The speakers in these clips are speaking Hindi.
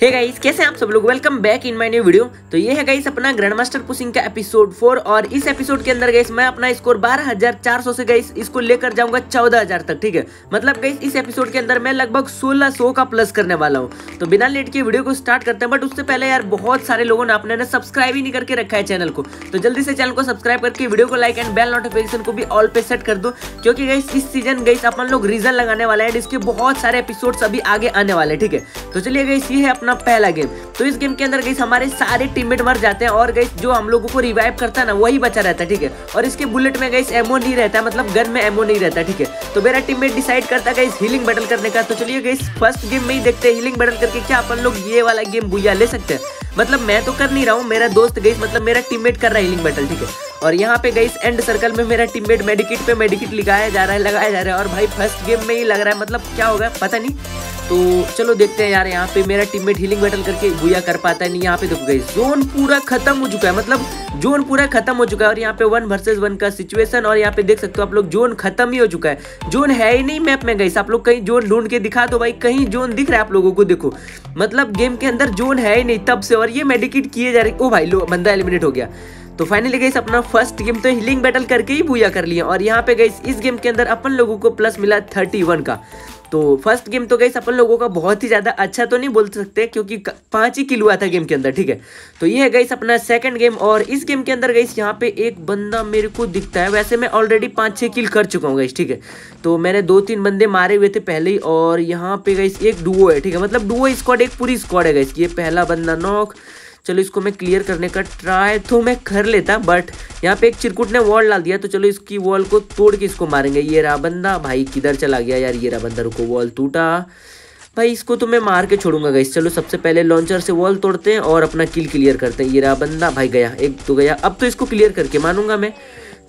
हे गाइस कैसे हैं आप सब लोग? Welcome back in my new video तो ये है गाइस अपना ग्रैंड मास्टर पुशिंग का एपिसोड फोर और इस एपिसोड के अंदर गाइस मैं अपना स्कोर बारह हज़ार चार सौ से गाइस इसको लेकर जाऊँगा चौदह हज़ार तक, ठीक है? मतलब गाइस इस एपिसोड के अंदर मैं लगभग सोलह सौ का प्लस करने वाला हूँ। तो बिना लेट के वीडियो को स्टार्ट करते हैं बट उससे पहले यार बहुत सारे लोगों ने अपने सब्सक्राइब ही नहीं करके रखा है चैनल को। तो जल्दी से चैनल को सब्सक्राइब करके वीडियो को लाइक एंड बेल नोटिफिकेशन को भी ऑल पे सेट कर दो, क्योंकि गाइस इस सीज़न गाइस अपन लोग रीजन लगाने वाले हैं इसके बहुत सारे एपिसोड अभी आगे आने वाले ठीक है? तो चलिए गाइस ये है अपना पहला गेम तो इस गेम के अंदर गई हमारे सारे टीममेट मर जाते हैं और गई जो हम लोगों को रिवाइव करता है ना, वही बचा रहता है, ठीक है? और इसके बुलेट में गई एमओ नहीं रहता मतलब गन में एमओ नहीं रहता, ठीक है? तो मेरा टीममेट डिसाइड करता है हीलिंग बैटल करने का। तो चलिए गई फ़र्स्ट गेम में ही देखते हैं हीलिंग बैटल करके क्या अपन लोग ये वाला गेम बुया ले सकते हैं। मतलब मैं तो कर नहीं रहा हूँ, मेरा दोस्त गई मतलब मेरा टीममेट कर रहा है हीलिंग बैटल ठीक है? और यहाँ पे गई एंड सर्कल में मेरा टीममेट मेडिकिट पे मेडिकिट लिखाया जा रहा है, लगाया जा रहा है। और भाई फ़र्स्ट गेम में ही लग रहा है मतलब क्या होगा पता नहीं। तो चलो देखते हैं यार, यहाँ पे मेरा टीममेट हीलिंग बैटल करके बुया कर पाता है, नहीं, यहाँ पे देखो गई। जोन पूरा खत्म हो चुका है मतलब जोन पूरा खत्म हो चुका है और यहाँ पे वन वर्सेज वन का सिचुएशन और यहाँ पे देख सकते हो आप लोग जोन खत्म ही हो चुका है। जोन है ही नहीं मैप में गई आप लोग कहीं जोन ढूंढ के दिखा दो भाई, कहीं जोन दिख रहा है आप लोगों को, देखो। मतलब गेम के अंदर जोन है ही नहीं, तब से और ये मेडिकेट किए जा रहे ओ भाई, लो, बंदा एलिमिनेट हो गया। तो फाइनली गई अपना फ़र्स्ट गेम तो हिलिंग बैटल करके ही पूजा कर लिया और यहाँ पे गई इस गेम के अंदर अपन लोगों को प्लस मिला थर्टी वन का। तो फ़र्स्ट गेम तो गई अपन लोगों का बहुत ही ज़्यादा अच्छा तो नहीं बोल सकते, क्योंकि पाँच ही किल हुआ था गेम के अंदर, ठीक है? तो ये है गई अपना सेकंड गेम और इस गेम के अंदर गई यहाँ पे एक बंदा मेरे को दिखता है। वैसे मैं ऑलरेडी पाँच छः किल कर चुका हूँ गई ठीक है? तो मैंने दो तीन बंदे मारे हुए थे पहले ही, और यहाँ पे गई एक डुओ है, ठीक है? मतलब डुओ स्क्वाड एक पूरी स्क्वाड है गई ये पहला बंदा नॉक चलो इसको मैं क्लियर करने का ट्राई तो मैं कर लेता बट यहाँ पे एक चिरकुट ने वॉल डाल दिया तो चलो इसकी वॉल को तोड़ के इसको मारेंगे। ये रहा बंदा, भाई किधर चला गया यार, ये रहा बंदा, रुको वॉल टूटा। भाई इसको तो मैं मार के छोड़ूँगा गई चलो सबसे पहले लॉन्चर से वॉल तोड़ते हैं और अपना किल क्लियर करते हैं। ये रहा बंदा, भाई गया, एक तो गया। अब तो इसको क्लियर करके मानूँगा मैं।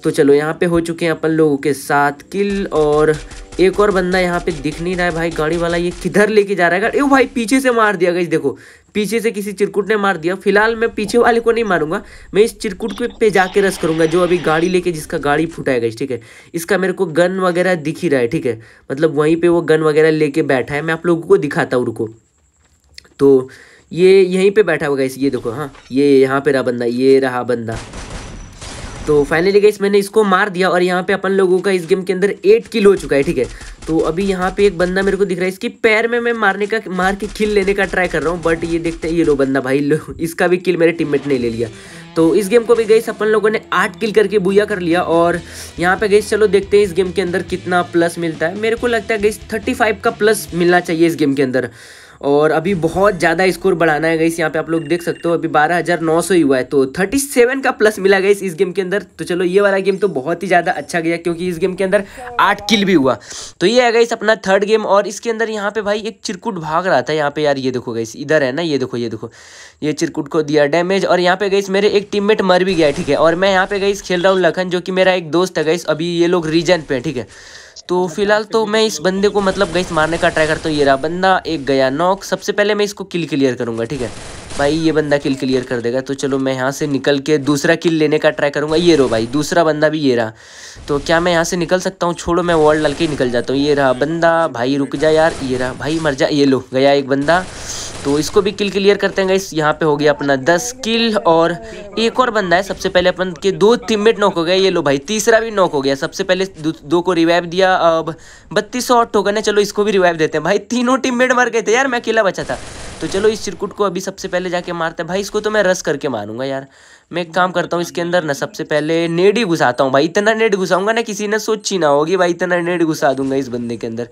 तो चलो यहाँ पे हो चुके हैं अपन लोगों के साथ किल और एक और बंदा यहाँ पे दिख नहीं रहा है। भाई गाड़ी वाला ये किधर लेके जा रहा है? भाई, पीछे से मार दिया गई देखो पीछे से किसी चिरकुट ने मार दिया। फ़िलहाल मैं पीछे वाले को नहीं मारूँगा, मैं इस चिरकुट पे जाके रस करूँगा, जो अभी गाड़ी लेके जिसका गाड़ी फुटाएगा ठीक है? इसका मेरे को गन वगैरह दिख ही रहा है, ठीक है? मतलब वहीं पे वो गन वगैरह लेके बैठा है, मैं आप लोगों को दिखाता हूँ, रुको। तो ये यहीं पे बैठा होगा इस ये देखो हाँ ये यहाँ पे रहा बंदा, ये रहा बंदा। तो फाइनली गई मैंने इसको मार दिया और यहाँ पे अपन लोगों का इस गेम के अंदर एट किल हो चुका है, ठीक है? तो अभी यहाँ पे एक बंदा मेरे को दिख रहा है। इसकी पैर में मैं मारने का मार के किल लेने का ट्राई कर रहा हूँ बट ये देखते हैं, ये लो बंदा भाई, लो। इसका भी किल मेरे टीममेट ने ले लिया। तो इस गेम को भी गई अपन लोगों ने आठ किल करके बुया कर लिया और यहाँ पे गई चलो देखते हैं इस गेम के अंदर कितना प्लस मिलता है। मेरे को लगता है गई थर्टी फाइव का प्लस मिलना चाहिए इस गेम के अंदर। और अभी बहुत ज़्यादा स्कोर बढ़ाना है गई यहाँ पे आप लोग देख सकते हो, अभी बारह हज़ार नौ सौ ही हुआ है तो थर्टी सेवन का प्लस मिला गई इस गेम के अंदर। तो चलो, ये वाला गेम तो बहुत ही ज़्यादा अच्छा गया, क्योंकि इस गेम के अंदर आठ किल भी हुआ। तो ये है गई अपना थर्ड गेम और इसके अंदर यहाँ पे भाई एक चिरकुट भाग रहा था, यहाँ पे यार, ये देखो गई इधर है ना, ये देखो ये देखो, ये चिरकुट को दिया डैमेज और यहाँ पे गई मेरे एक टीममेट मर भी गया, ठीक है, और मैं यहाँ पे गई खेल रहा हूँ लखन, जो कि मेरा एक दोस्त है गई अभी ये लोग रीजन पे ठीक है। तो फ़िलहाल तो मैं इस बंदे को मतलब गई मारने का ट्राई करता हूँ। ये रहा बंदा, एक गया नॉक सबसे पहले मैं इसको किल क्लियर करूँगा, ठीक है? भाई, ये बंदा किल क्लियर कर देगा। तो चलो, मैं यहाँ से निकल के दूसरा किल लेने का ट्राई करूँगा। ये रो भाई, दूसरा बंदा भी ये रहा। तो क्या मैं यहाँ से निकल सकता हूँ? छोड़ो, मैं वॉल डाल के निकल जाता हूँ। ये रहा बंदा, भाई, रुक जा यार। ये रहा, भाई, मर जा। ये लो, गया एक बंदा। तो इसको भी किल क्लियर करते हैं इस यहाँ पे हो गया अपना दस किल और एक और बंदा है, सबसे पहले अपन के दो टीममेट नॉक हो गए, ये लो भाई. तीसरा भी नॉक हो गया. सबसे पहले दो को रिवाइव दिया, अब बत्तीस सौ आठ टोकन है चलो इसको भी रिवाइव देते हैं. भाई, तीनों टीममेट मर गए थे यार, मैं अकेला बचा था. तो चलो इस चिरकुट को अभी सबसे पहले जाके मारते हैं. भाई, इसको तो मैं रस करके मारूँगा यार. मैं एक काम करता हूँ, इसके अंदर ना सबसे पहले नेड ही घुसाता हूँ भाई। इतना नेट घुसाऊँगा ना, किसी ने सोची ना होगी भाई, इतना नेट घुसा दूँगा इस बंदे के अंदर।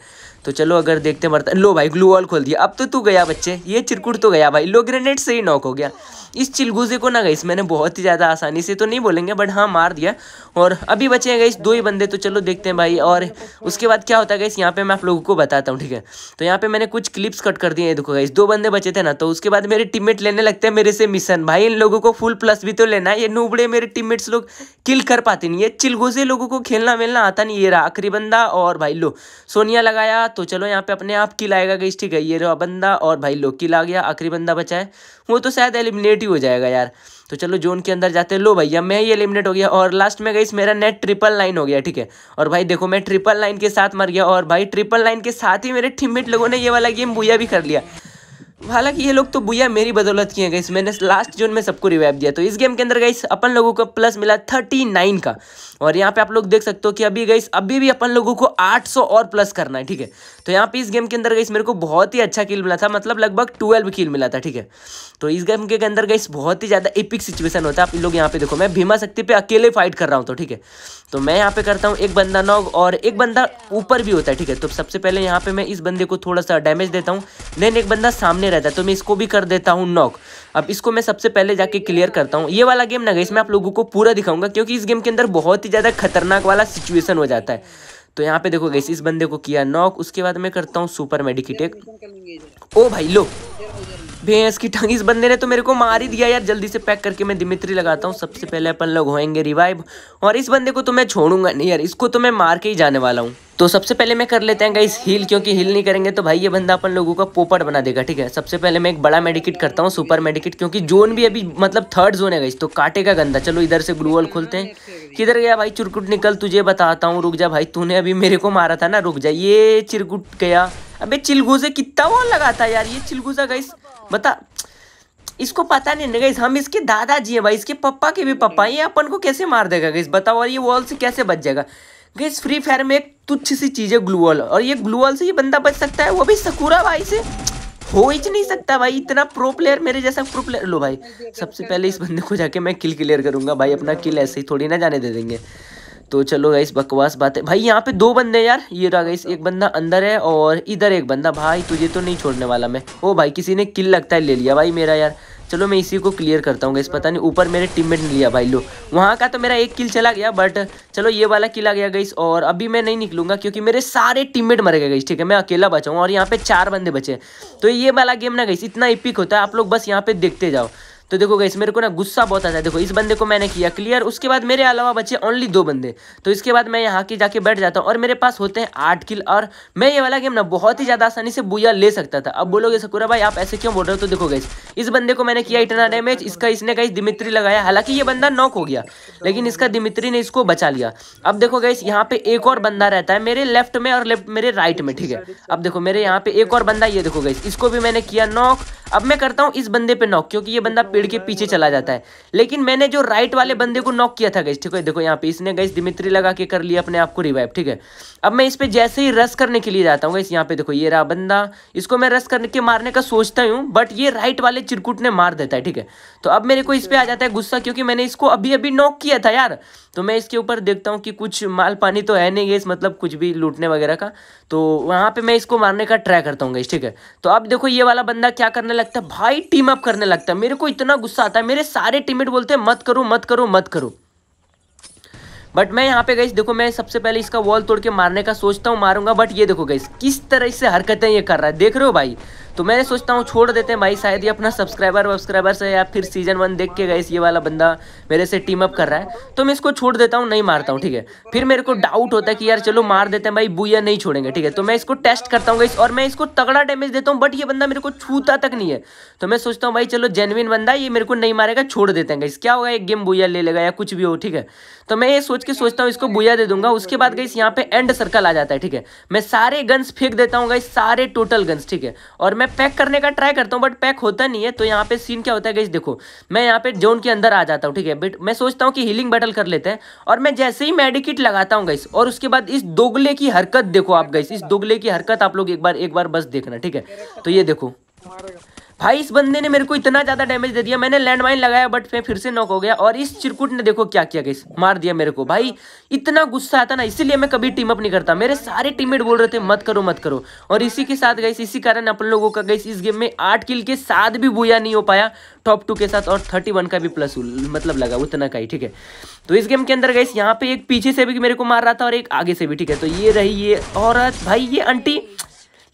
तो चलो अगर देखते मरता लो भाई, ग्लू वॉल खोल दिया। अब तो तू गया बच्चे, ये चिरकुट तो गया भाई। लो, ग्रेनेड से ही नॉक हो गया। इस चिलगुजे को ना गई मैंने बहुत ही ज़्यादा आसानी से तो नहीं बोलेंगे, बट हाँ मार दिया। और अभी बचे हैं गई दो ही बंदे तो चलो देखते हैं भाई। और उसके बाद क्या होता है गई यहाँ पे मैं आप लोगों को बताता हूँ, ठीक है? तो यहाँ पे मैंने कुछ क्लिप्स कट कर दिए देखो गई दो बंदे बचे थे ना तो उसके बाद मेरे टीममेट लेने लगते हैं मेरे से मिशन। भाई, इन लोगों को फुल प्लस भी तो लेना है। ये नूबड़े मेरे टीममेट्स लोग किल कर पाते नहीं ये चिलगोजे लोगों को खेलना मिलना आता नहीं ये रहा आखिरी बंदा और भाई लो, सोनिया लगाया तो चलो यहाँ पे अपने आप किल आएगा गई ठीक है। ये रहा बंदा और भाई लो किल आ गया, आखिरी बंदा बचा है। वो तो शायद एलिमिनेट ही हो जाएगा यार। तो चलो जोन के अंदर जाते लो भैया, मैं ही एलिमिनेट हो गया और लास्ट में गई मेरा नेट ट्रिपल लाइन हो गया, ठीक है। और भाई देखो मैं ट्रिपल लाइन के साथ मर गया और भाई ट्रिपल लाइन के साथ ही मेरे टीममेट लोगों ने ये वाला गेम बुया भी कर लिया। हालाँकि ये लोग तो बुया मेरी बदौलत किए गई मैंने लास्ट जोन में सबको रिवाइव दिया। तो इस गेम के अंदर गई अपन लोगों को प्लस मिला थर्टी नाइन का। और यहाँ पे आप लोग देख सकते हो कि अभी गई अभी भी अपन लोगों को 800 और प्लस करना है, ठीक है? तो यहाँ पे इस गेम के अंदर गई मेरे को बहुत ही अच्छा किल मिला था। मतलब लगभग ट्वेल्व किल मिला था, ठीक है? तो इस गेम के अंदर गई बहुत ही ज़्यादा एपिक सिचुएशन होता है। आप लोग यहाँ पे देखो, मैं भीमा शक्ति पे अकेले फाइट कर रहा हूँ तो ठीक है? तो मैं यहाँ पे करता हूँ एक बंदा नॉग और एक बंदा ऊपर भी होता है, ठीक है? तो सबसे पहले यहाँ पे मैं इस बंदे को थोड़ा सा डैमेज देता हूँ। देन एक बंदा सामने रहता है तो मैं इसको भी कर देता हूँ नॉक अब इसको मैं सबसे पहले जाके क्लियर करता हूँ। ये वाला गेम ना गई मैं आप लोगों को पूरा दिखाऊँगा क्योंकि इस गेम के अंदर बहुत ही ज़्यादा खतरनाक वाला सिचुएसन हो जाता है। तो यहाँ पे देखो गैस इस बंदे को किया नॉक उसके बाद मैं करता हूँ सुपर मेडिकिटेक ओ भाई लो। भैंस की टंग इस बंदे ने तो मेरे को मार ही दिया यार। जल्दी से पैक करके मैं दिमित्री लगाता हूँ। सबसे पहले अपन लोग होएँगे रिवाइव और इस बंदे को तो मैं छोड़ूँगा नहीं यार। इसको तो मैं मार के ही जाने वाला हूँ। तो सबसे पहले मैं कर लेते हैं गाइस हील क्योंकि हील नहीं करेंगे तो भाई ये बंदा अपन लोगों का पोपट बना देगा, ठीक है? सबसे पहले मैं एक बड़ा मेडिकेट करता हूँ सुपर मेडिकेट क्योंकि जोन भी अभी मतलब थर्ड जोन है गाइस तो काटे का गंदा। चलो इधर से ग्लूवल खोलते हैं। किधर गया भाई? चिरकुट निकल, तुझे बताता हूँ। रुक जा भाई, तूने अभी मेरे को मारा था ना, रुक जा। ये चिरकुट गया। अबे चिलगूजे कितना वो लगा था यार, ये चिलगूजा गाइस बता, इसको पता नहीं ना गाइस हम इसके दादाजी हैं भाई, इसके पप्पा के भी पप्पा ये अपन को कैसे मार देगा गाइस बताओ और ये वॉल से कैसे बच जाएगा? गाइस फ्री फायर में एक तुच्छ सी चीज़ है ग्लू वॉल और ये ग्लू वॉल से ये बंदा बच सकता है, वो भी सकूरा भाई से। हो ही नहीं सकता भाई, इतना प्रो प्लेयर मेरे जैसा प्रो प्लेयर लो भाई, सबसे पहले इस बंदे को जाके मैं किल क्लियर करूँगा, भाई अपना किल ऐसे ही थोड़ी ना जाने दे देंगे। तो चलो गाइस बकवास बात। है भाई, यहाँ पे दो बंदे यार। ये रहा गाइस एक बंदा अंदर है और इधर एक बंदा। भाई, तुझे तो नहीं छोड़ने वाला मैं। ओ भाई, किसी ने किल लगता है, ले लिया भाई मेरा यार। चलो मैं इसी को क्लियर करता हूँ इस पता नहीं, ऊपर मेरे टीममेट ने लिया भाई, लो। वहाँ का तो मेरा एक किल चला गया बट चलो ये वाला किल आ गया गई और अभी मैं नहीं निकलूँगा क्योंकि मेरे सारे टीममेट मर गए गई ठीक है? मैं अकेला बचाऊँ और यहाँ पे चार बंदे बचे तो ये वाला गेम ना गई इतना इपिक होता है, आप लोग बस यहाँ पे देखते जाओ। तो देखो गई मेरे को ना गुस्सा बहुत आता है। देखो, इस बंदे को मैंने किया क्लियर उसके बाद मेरे अलावा बचे ओनली दो बंदे। तो इसके बाद मैं यहाँ के जाके बैठ जाता हूँ और मेरे पास होते हैं आठ किल और मैं ये वाला गेम ना बहुत ही ज़्यादा आसानी से बुया ले सकता था। अब बोलोगे, सकुरा भाई, आप ऐसे क्यों बोल रहे हो? तो देखो गई इस बंदे को मैंने किया इतना डैमेज इसका इसने कहीं दिमित्री लगाया। हालाँकि ये बंदा नॉक हो गया, लेकिन इसका दिमित्री ने इसको बचा लिया। अब देखो गई यहाँ पे एक और बंदा रहता है मेरे लेफ़्ट में और लेफ़्ट मेरे राइट में, ठीक है? अब देखो, मेरे यहाँ पे एक और बंदा, ये देखो गई इसको भी मैंने किया नॉक अब मैं करता हूँ इस बंदे पे नॉक क्योंकि ये बंदा पेड़ के पीछे चला जाता है। लेकिन मैंने जो राइट वाले बंदे को नॉक किया था गैस ठीक है? देखो यहाँ पे इसने गैस दिमित्री लगा के कर लिया अपने आप को रिवाइव ठीक है? अब मैं इस पर जैसे ही रस करने के लिए जाता हूँ गैस यहाँ पे देखो, ये रहा बंदा। इसको मैं रस करने के मारने का सोचता हूँ बट ये राइट वाले चिरकुट ने मार देता है, ठीक है? तो अब मेरे को इस पर आ जाता है गुस्सा, क्योंकि मैंने इसको अभी अभी नॉक किया था, यार। तो मैं इसके ऊपर देखता हूँ कि कुछ माल पानी तो है नहीं गैस मतलब कुछ भी लूटने वगैरह का। तो वहाँ पे मैं इसको मारने का ट्राई करता हूँ गैस ठीक है? तो अब देखो, ये वाला बंदा क्या करने लगता है, भाई टीम अप करने लगता है। मेरे को इतना गुस्सा आता है, मेरे सारे टीममेट बोलते हैं, मत करो मत करो मत करो। बट मैं यहाँ पे गई देखो, मैं सबसे पहले इसका वॉल तोड़ के मारने का सोचता हूँ, मारूँगा। बट ये देखो गई किस तरह से हरकतें ये कर रहा है। देख रहे हो, भाई? तो मैंने सोचता हूँ छोड़ देते हैं भाई, शायद ये अपना सब्सक्राइबर वब्सक्राइबर से या फिर सीज़न वन देख के गए ये वाला बंदा मेरे से टीम अप कर रहा है। तो मैं इसको छोड़ देता हूँ, नहीं मारता हूँ, ठीक है? फिर मेरे को डाउट होता है कि यार चलो मार देते हैं भाई बुया नहीं छोड़ेंगे, ठीक है? तो मैं इसको टेस्ट करता हूँ और मैं इसको तगड़ा डैमेज देता हूँ बट ये बंदा मेरे को छूता तक नहीं है। तो मैं सोचता हूँ भाई, चलो जेनविन बंदा ये मेरे को नहीं मारेगा, छोड़ देते हैं क्या होगा, एक गेम बुया ले लेगा या कुछ भी हो, ठीक है? तो मैं ये सोच के सोचता हूँ, इसको बुया दे दूँगा। उसके बाद गई यहाँ पे एंड सर्कल आ जाता है, ठीक है? मैं सारे गन्स फेंक देता हूँ गई सारे टोटल गन्स ठीक है? और मैं पैक करने का ट्राई करता हूँ बट पैक होता नहीं है तो यहाँ पे सीन क्या होता है गई देखो, मैं यहाँ पे जोन के अंदर आ जाता हूँ, ठीक है? बट मैं सोचता हूँ कि हीलिंग बैटल कर लेते हैं, और मैं जैसे ही मेडिकिट लगाता हूँ गई और उसके बाद इस दोगले की हरकत देखो आप गई इस दोगले की हरकत आप लोग एक बार एक बार बस देखना, ठीक है? तो ये देखो। भाई, इस बंदे ने मेरे को इतना ज़्यादा डैमेज दे दिया। मैंने लैंडमाइन लगाया बट मैं फिर से नॉक हो गया। और इस चिरकुट ने देखो क्या किया गई मार दिया मेरे को। भाई, इतना गुस्सा आता ना, इसीलिए मैं कभी टीम अप नहीं करता। मेरे सारे टीममेट बोल रहे थे, मत करो मत करो। और इसी के साथ गई इसी कारण अपन लोगों का गई इस गेम में आठ किल के साथ भी बुया नहीं हो पाया। टॉप टू के साथ और थर्टी वन का भी प्लस मतलब लगा, उतना का ही, ठीक है? तो इस गेम के अंदर गई यहाँ पे एक पीछे से भी मेरे को मार रहा था और एक आगे से भी, ठीक है? तो ये रही ये औरत। भाई, ये आंटी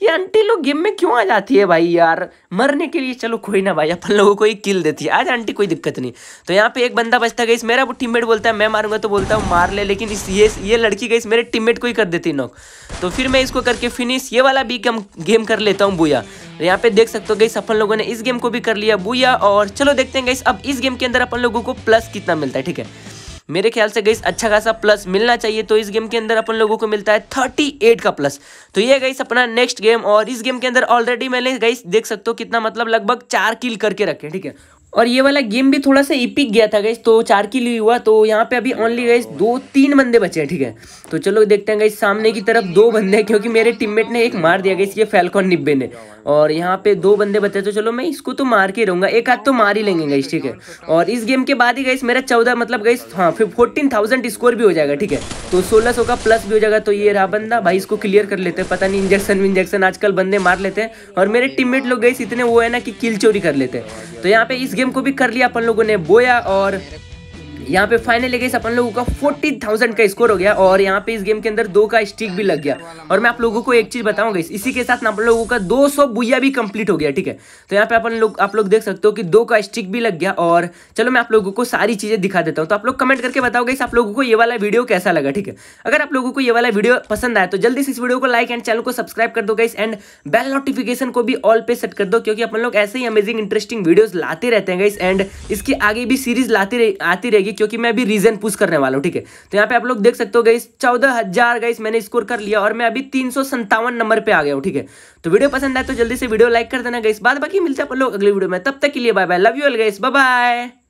ये आंटी लोग गेम में क्यों आ जाती है भाई यार? मरने के लिए चलो कोई ना भाई, अपन लोगों को ही किल देती है। आज आंटी कोई दिक्कत नहीं। तो यहाँ पे एक बंदा बचता गई मेरा टीममेट बोलता है, मैं मारूँगा तो बोलता हूँ, मार ले। लेकिन इस ये ये लड़की गई मेरे टीममेट को ही कर देती नॉक तो फिर मैं इसको करके फिनिश ये वाला भी गेम कर लेता हूँ, बुया। यहाँ पे देख सकते हो गई अपन लोगों ने इस गेम को भी कर लिया, बुया। और चलो देखते हैं गई अब इस गेम के अंदर अपन लोगों को प्लस कितना मिलता है, ठीक है? मेरे ख्याल से गई अच्छा खासा प्लस मिलना चाहिए तो इस गेम के अंदर अपन लोगों को मिलता है थर्टी का प्लस तो ये गई अपना नेक्स्ट गेम और इस गेम के अंदर ऑलरेडी मैंने गई देख सकते हो कितना मतलब लगभग चार किल करके रखे, ठीक है? और ये वाला गेम भी थोड़ा सा इपिक गया था गई तो चार की ली हुआ तो यहाँ पे अभी ओनली गई दो, तीन बंदे बचे हैं, ठीक है? तो चलो देखते हैं गई सामने की तरफ़ दो बंदे क्योंकि मेरे टीममेट ने एक मार दिया गई ये फैलकॉन निब्बे ने। और यहाँ पे दो बंदे बचे तो चलो मैं इसको तो मार के रहूँगा, एक हाथ तो मार ही लेंगे गई ठीक है? और इस गेम के बाद ही गई मेरा चौदह मतलब गई हाँ फिर फोर्टीन थाउज़ेंड स्कोर भी हो जाएगा, ठीक है? तो सोलह सौ का प्लस भी हो जाएगा तो ये रहा बंदा। भाई, इसको क्लियर कर लेते हैं, पता नहीं इंजेक्शन इंजेक्शन आजकल बंदे मार लेते हैं। और मेरे टीममेट लोग गई इतने वो है ना कि किल चोरी कर लेते हैं। तो यहाँ पे इस गेम को भी कर लिया अपन लोगों ने बोया और यहाँ पे फाइनली गई अपन लोगों का फोर्टी थाउज़ेंड का स्कोर हो गया और यहाँ पे इस गेम के अंदर दो का स्टिक भी लग गया। और मैं आप लोगों को एक चीज़ बताऊँगा इसी के साथ आप लोगों का 200 बुया भी कंप्लीट हो गया, ठीक है? तो यहाँ पे अपन लोग, आप लोग देख सकते हो कि दो का स्टिक भी लग गया और चलो मैं आप लोगों को सारी चीज़ें दिखा देता हूँ। तो आप लोग कमेंट करके बताओ गई आप लोगों को ये वाला वीडियो कैसा लगा, ठीक है? अगर आप लोगों को ये वाला वीडियो पसंद आया तो जल्दी से इस वीडियो को लाइक एंड चैनल को सब्सक्राइब कर दो गाइस एंड बेल नोटिफिकेशन को भी ऑल पे सेट कर दो क्योंकि अपन लोग ऐसे ही अमेजिंग इंटरेस्टिंग वीडियोस लाते रहते हैं गाइस एंड इसकी आगे भी सीरीज़ लाती आती रहेगी क्योंकि मैं अभी रीजन पुश करने वाला हूँ, ठीक है? तो यहाँ पे आप लोग देख सकते हो गई चौदह हज़ार गई मैंने स्कोर कर लिया और मैं अभी तीन नंबर पर आ गया हूँ, ठीक है? तो वीडियो पसंद आए तो जल्दी से वीडियो लाइक कर देना गई बाद बाकी मिलते हैं लोग अगले वीडियो में। तब तक के लिए bye bye love you guys bye bye